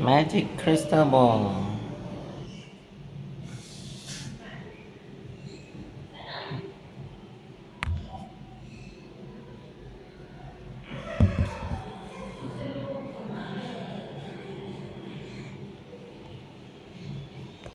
magic crystal ball.